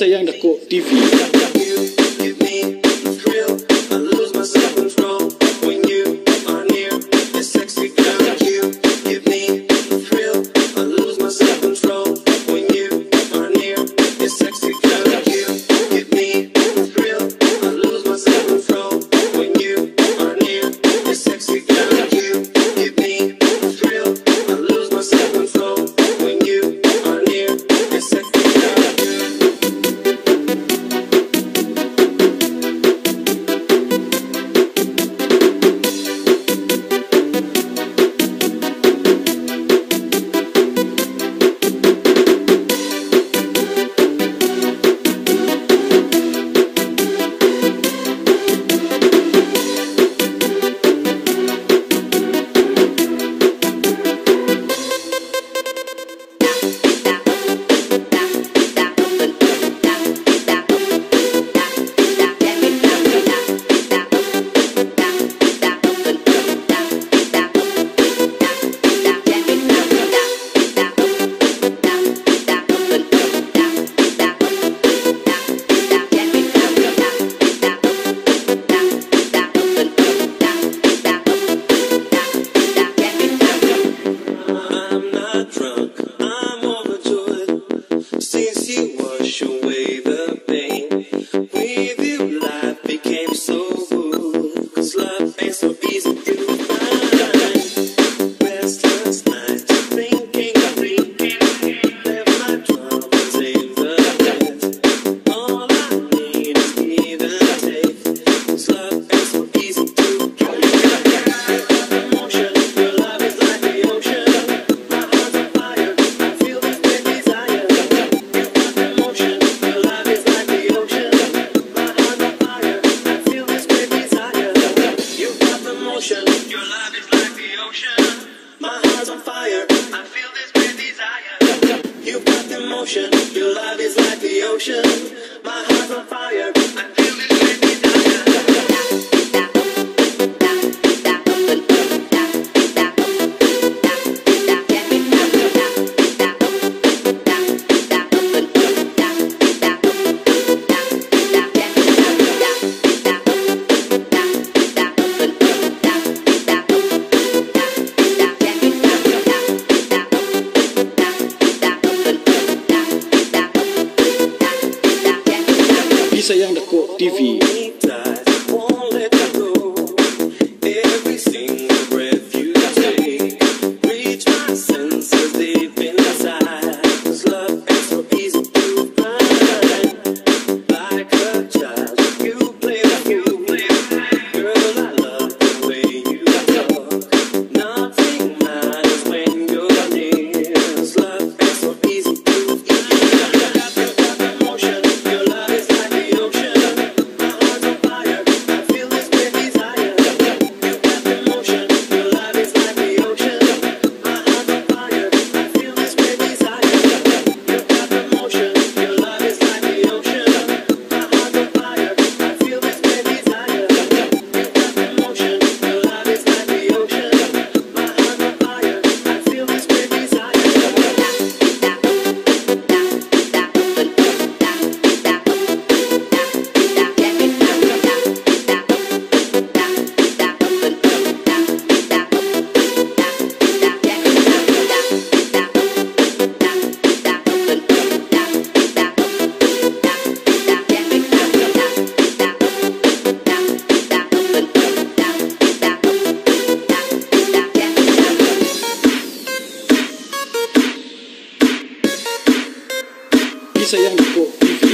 saya yang dekat TV. Ya. Bisa yang Dekuk TV. Seigneur, mais pour.